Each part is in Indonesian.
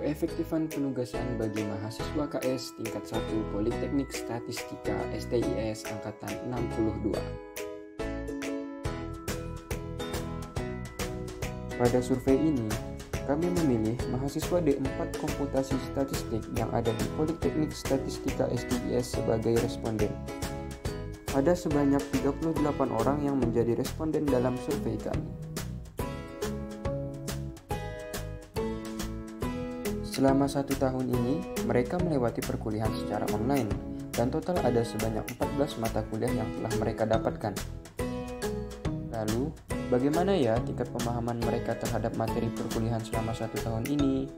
keefektifan penugasan bagi mahasiswa KS tingkat 1 Politeknik Statistika STIS angkatan 62. Pada survei ini, kami memilih mahasiswa D4 Komputasi Statistik yang ada di Politeknik Statistika STIS sebagai responden. Ada sebanyak 38 orang yang menjadi responden dalam survei kami. Selama satu tahun ini, mereka melewati perkuliahan secara online, dan total ada sebanyak 14 mata kuliah yang telah mereka dapatkan. Lalu, bagaimana ya tingkat pemahaman mereka terhadap materi perkuliahan selama satu tahun ini?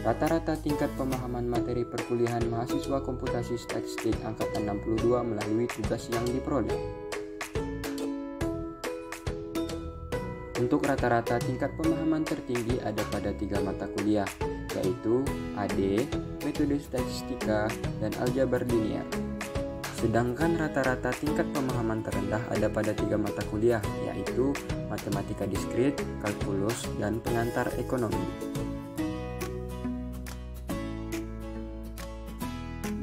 Rata-rata tingkat pemahaman materi perkuliahan mahasiswa komputasi statistik angkatan 62 melalui tugas yang diperoleh. Untuk rata-rata tingkat pemahaman tertinggi ada pada tiga mata kuliah, yaitu AD, Metode Statistika, dan Aljabar Linear. Sedangkan rata-rata tingkat pemahaman terendah ada pada tiga mata kuliah, yaitu Matematika Diskrit, Kalkulus, dan Pengantar Ekonomi.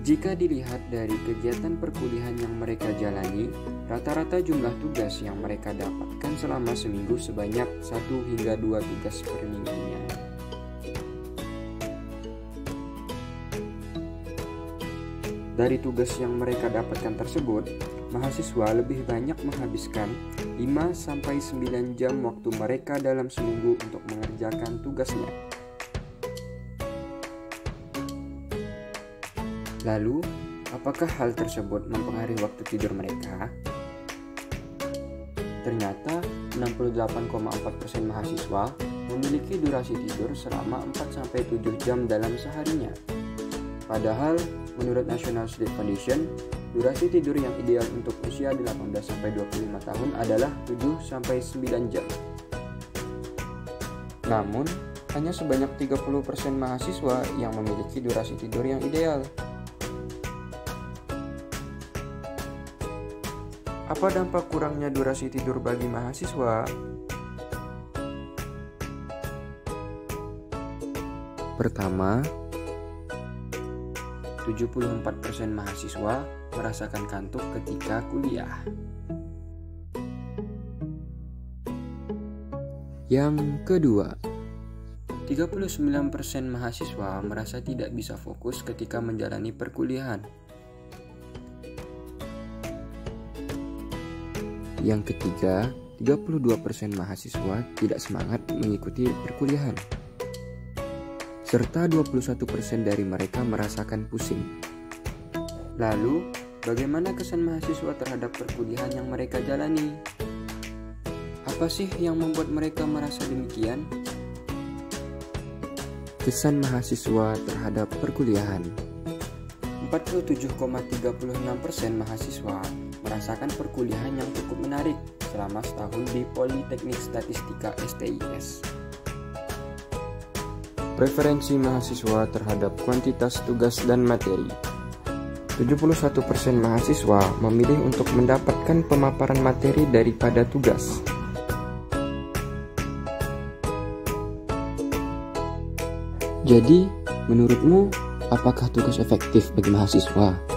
Jika dilihat dari kegiatan perkuliahan yang mereka jalani, rata-rata jumlah tugas yang mereka dapatkan selama seminggu sebanyak 1 hingga 2 tugas per minggunya. Dari tugas yang mereka dapatkan tersebut, mahasiswa lebih banyak menghabiskan 5-9 jam waktu mereka dalam seminggu untuk mengerjakan tugasnya. Lalu, apakah hal tersebut mempengaruhi waktu tidur mereka? Ternyata 68,4% mahasiswa memiliki durasi tidur selama 4-7 jam dalam seharinya. Padahal, menurut National Sleep Foundation, durasi tidur yang ideal untuk usia 18-25 tahun adalah 7-9 jam. Namun, hanya sebanyak 30% mahasiswa yang memiliki durasi tidur yang ideal. Apa dampak kurangnya durasi tidur bagi mahasiswa? Pertama, 74% mahasiswa merasakan kantuk ketika kuliah. Yang kedua, 39% mahasiswa merasa tidak bisa fokus ketika menjalani perkuliahan. Yang ketiga, 32% mahasiswa tidak semangat mengikuti perkuliahan. Serta 21% dari mereka merasakan pusing. Lalu, bagaimana kesan mahasiswa terhadap perkuliahan yang mereka jalani? Apa sih yang membuat mereka merasa demikian? Kesan mahasiswa terhadap perkuliahan 47,36% mahasiswa merasakan perkuliahan yang cukup menarik selama setahun di Politeknik Statistika STIS. Preferensi mahasiswa terhadap kuantitas tugas dan materi 71% mahasiswa memilih untuk mendapatkan pemaparan materi daripada tugas. Jadi, menurutmu apakah tugas efektif bagi mahasiswa?